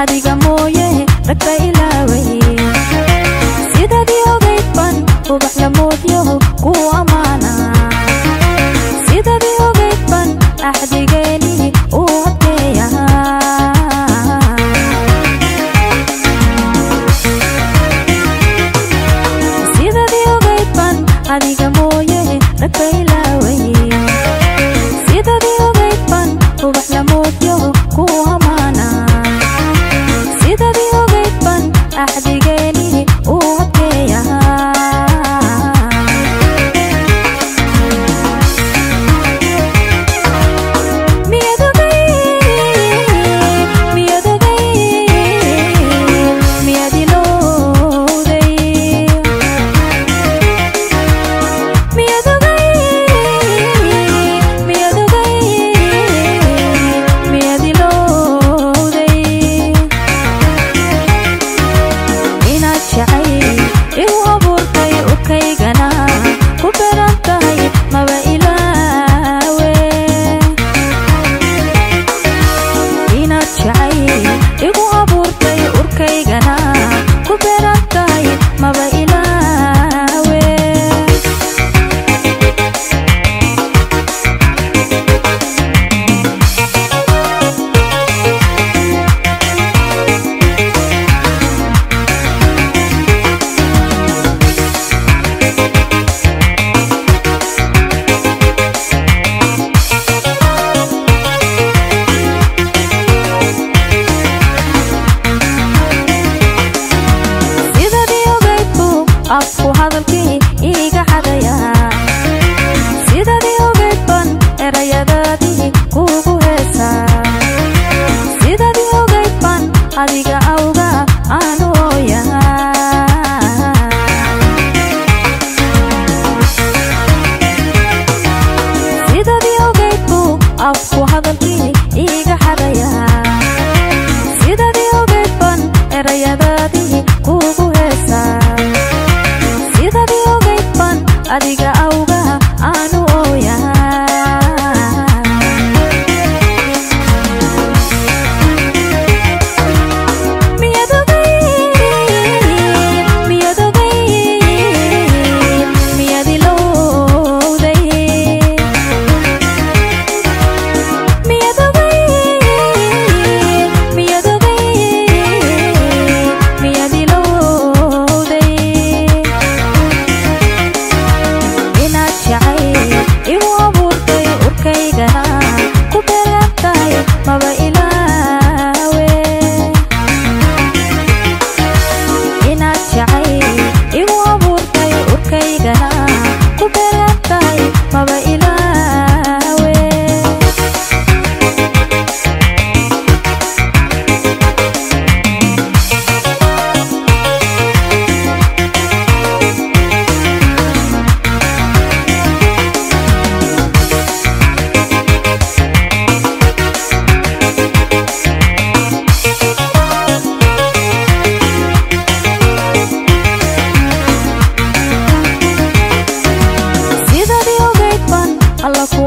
adiga mooye ragka ilaawaye sidadii ogayd ban ubax la moodyaho ku ammaana sidadii ogayd ban axdiga yau ko ma up I love